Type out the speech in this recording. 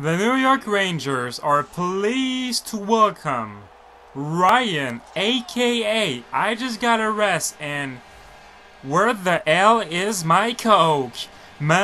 The New York Rangers are pleased to welcome Ryan, aka I just got a rest and where the L is my Coke, Malone!